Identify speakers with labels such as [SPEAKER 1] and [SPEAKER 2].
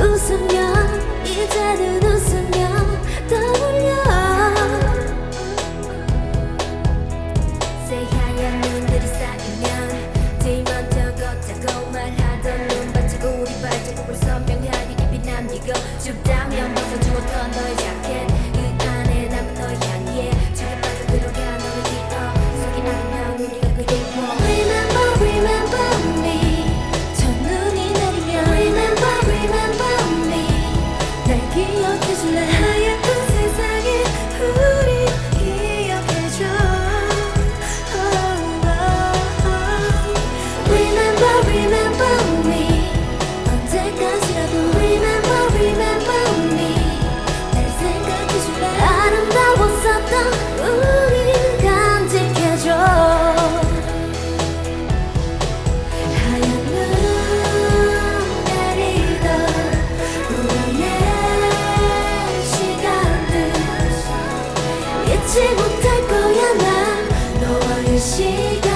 [SPEAKER 1] 웃으며 이제는 웃으며 떠올려. 새하얀 눈들이 쌓이면 뒤 먼저 걷자고 말하던 눈 반짝고 우리 발자국을 선명하게 깊이 남기고 춥다면 벗어줘. 내 잊지 못할 거야 나. 너와의 시간